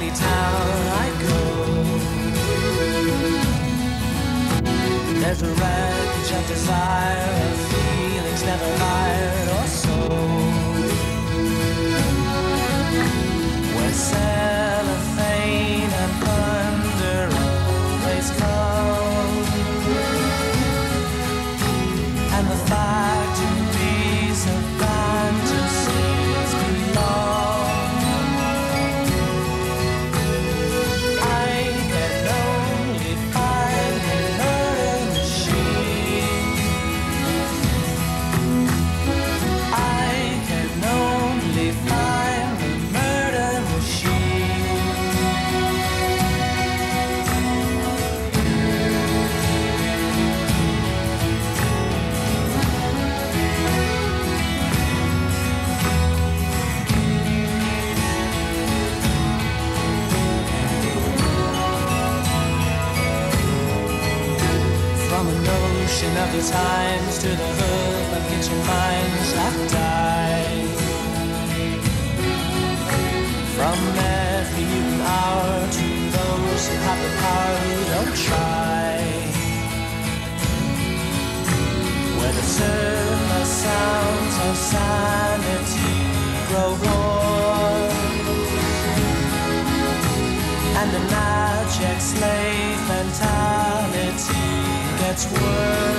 any town I go. There's a wreckage of desire, of feelings never hired or sold. From a notion of the times to the hoof of kitchen minds that die. From every Newton hour to those who have the power who don't try. Where the surface sounds of sanity grow warm and the magic slave mentality gets worse.